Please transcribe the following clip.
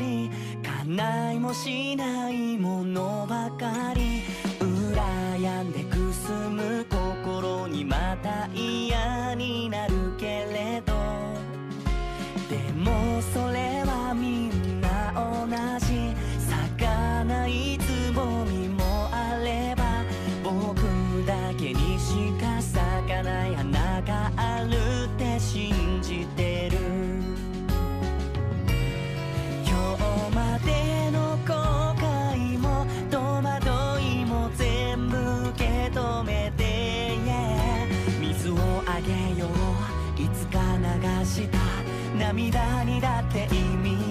り叶いもしないものばかり。羨んでくすむ心にまた嫌になるけれど。涙にだって意味